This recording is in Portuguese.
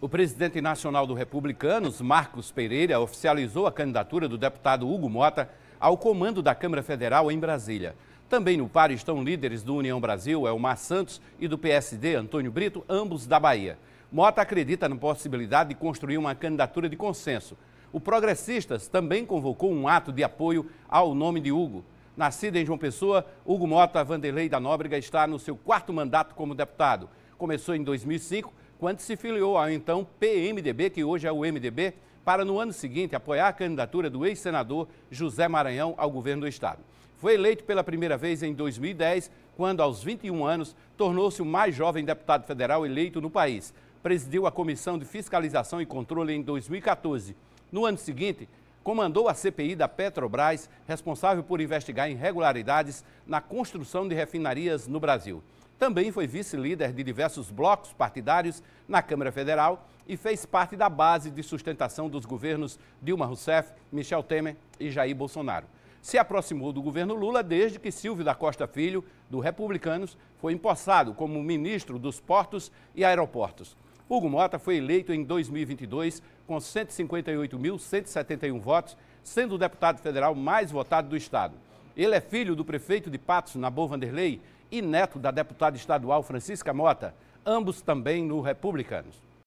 O presidente nacional do Republicanos, Marcos Pereira, oficializou a candidatura do deputado Hugo Mota ao comando da Câmara Federal em Brasília. Também no par estão líderes do União Brasil, Elmar Santos, e do PSD, Antônio Brito, ambos da Bahia. Mota acredita na possibilidade de construir uma candidatura de consenso. O Progressistas também convocou um ato de apoio ao nome de Hugo. Nascido em João Pessoa, Hugo Mota Vanderlei da Nóbrega está no seu quarto mandato como deputado. Começou em 2005 quando se filiou ao então PMDB, que hoje é o MDB, para no ano seguinte apoiar a candidatura do ex-senador José Maranhão ao governo do estado. Foi eleito pela primeira vez em 2010, quando aos 21 anos tornou-se o mais jovem deputado federal eleito no país. Presidiu a Comissão de Fiscalização e Controle em 2014. No ano seguinte, comandou a CPI da Petrobras, responsável por investigar irregularidades na construção de refinarias no Brasil. Também foi vice-líder de diversos blocos partidários na Câmara Federal e fez parte da base de sustentação dos governos Dilma Rousseff, Michel Temer e Jair Bolsonaro. Se aproximou do governo Lula desde que Silvio da Costa Filho, do Republicanos, foi empossado como ministro dos Portos e Aeroportos. Hugo Mota foi eleito em 2022 com 158.171 votos, sendo o deputado federal mais votado do estado. Ele é filho do prefeito de Patos, Nabor Vanderlei, e neto da deputada estadual Francisca Mota, ambos também no Republicanos.